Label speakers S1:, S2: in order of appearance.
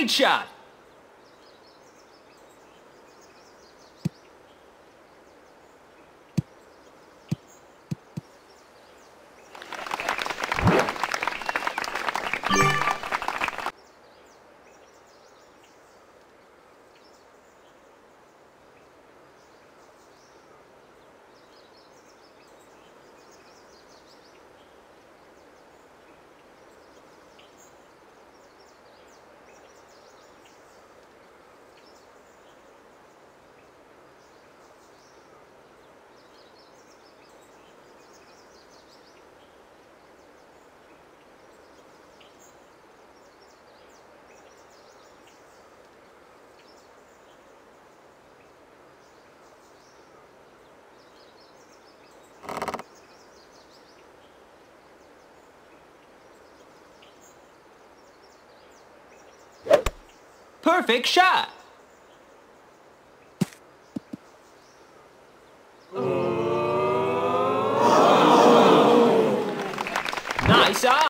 S1: Great shot! perfect shot. Oh. Nice shot.